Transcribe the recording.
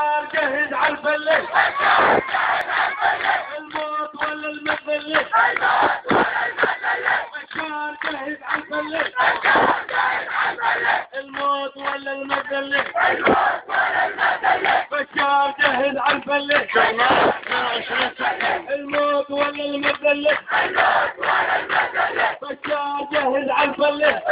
الحجار جهز على الفلة. الحجار جهز على الموت ولا المذلة الموت ولا المذلة الحجار جهز على الفلة. الحجار المذلة بشار جهز على الفلة. الموت ولا المذلة الموت ولا المذلة بشار جهز على الفلة.